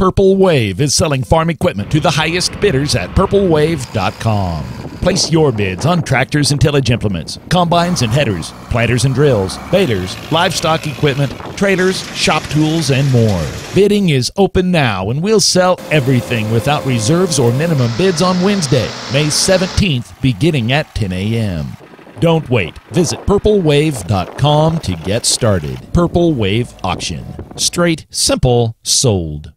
Purple Wave is selling farm equipment to the highest bidders at purplewave.com. Place your bids on tractors and tillage implements, combines and headers, planters and drills, balers, livestock equipment, trailers, shop tools, and more. Bidding is open now and we'll sell everything without reserves or minimum bids on Wednesday, May 17th, beginning at 10 a.m. Don't wait. Visit purplewave.com to get started. Purple Wave Auction. Straight, simple, sold.